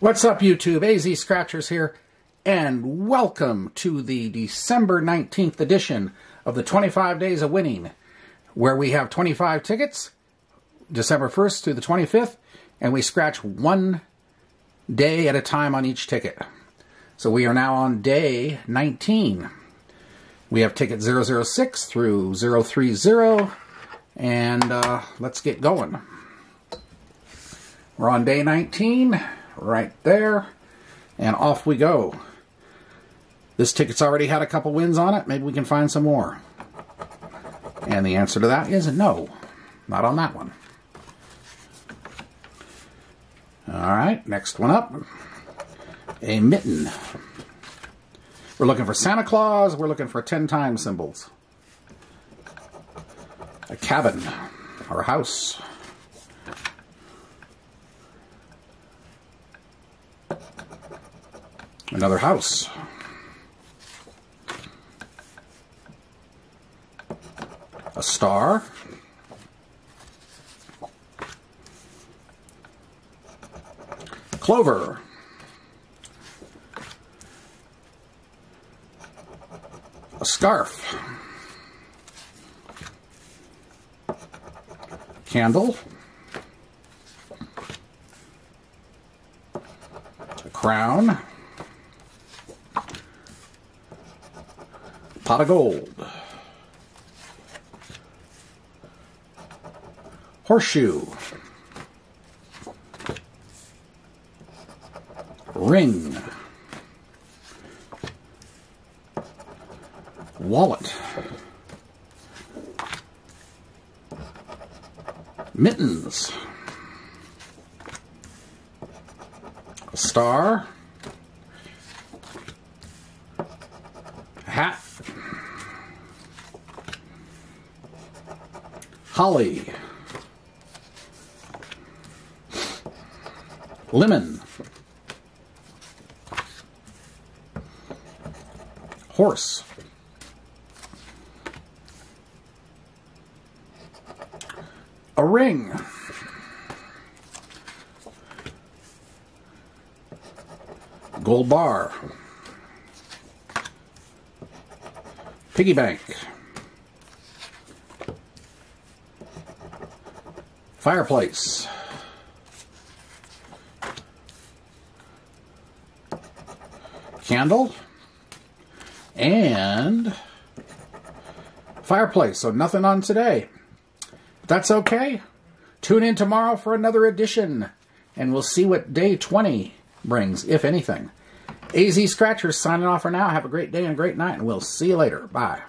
What's up, YouTube? AZ Scratchers here, and welcome to the December 19th edition of the 25 Days of Winning, where we have 25 tickets, December 1st through the 25th, and we scratch one day at a time on each ticket. So we are now on day 19. We have ticket 006 through 030, and uh, let's get going. We're on day 19 right there. And off we go. This ticket's already had a couple wins on it. Maybe we can find some more. And the answer to that is no. Not on that one. Alright, next one up. A mitten. We're looking for Santa Claus. We're looking for 10 time symbols. A cabin or a house. Another house. A star. Clover. A scarf. Candle. A crown. Pot of gold. Horseshoe. Ring. Wallet. Mittens. Star. hat. Holly. Lemon. Horse. A ring. Gold bar. Piggy bank. Fireplace. Candle. And fireplace. So nothing on today. But that's okay. Tune in tomorrow for another edition. And we'll see what day 20 brings, if anything. AZ Scratchers signing off for now. Have a great day and a great night, and we'll see you later. Bye.